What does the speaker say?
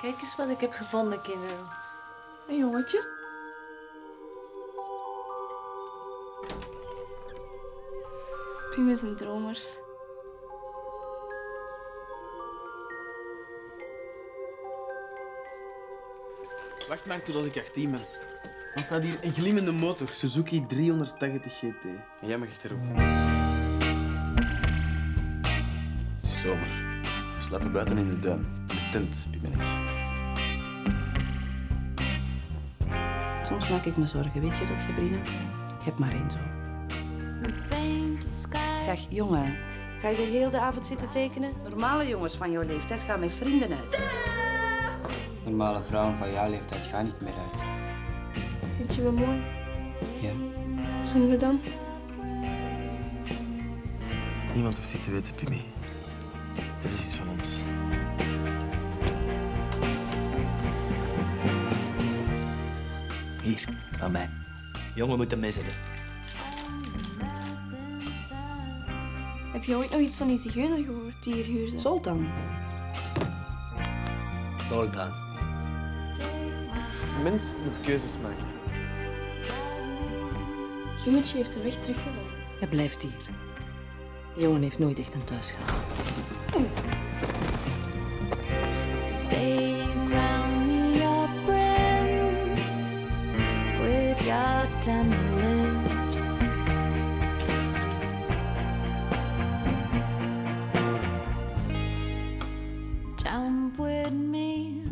Kijk eens wat ik heb gevonden, kinderen. Een jongetje? Pim is een dromer. Wacht maar tot als ik 18 ben. Dan staat hier een glimmende motor, Suzuki 380 GT. En jij mag achterop. Zomer. We slapen buiten in de duin. In de tent, Pim en ik. Soms maak ik me zorgen, weet je dat, Sabrina? Ik heb maar één zoon. Zeg, jongen, ga je weer heel de avond zitten tekenen? Normale jongens van jouw leeftijd gaan met vrienden uit. Normale vrouwen van jouw leeftijd gaan niet meer uit. Vind je me mooi? Ja. Zullen we dan? Niemand hoeft dit te weten, Pimmy. Het is iets van ons. Hier, aan mij. Jongen moet mee zitten. Heb je ooit nog iets van die zigeuner gehoord die hier huurde? Zoltan. Zoltan. Een mens moet keuzes maken. Het jongetje heeft de weg teruggevonden. Hij blijft hier. Die jongen heeft nooit echt een thuis gehad. And the lips. Jump with me.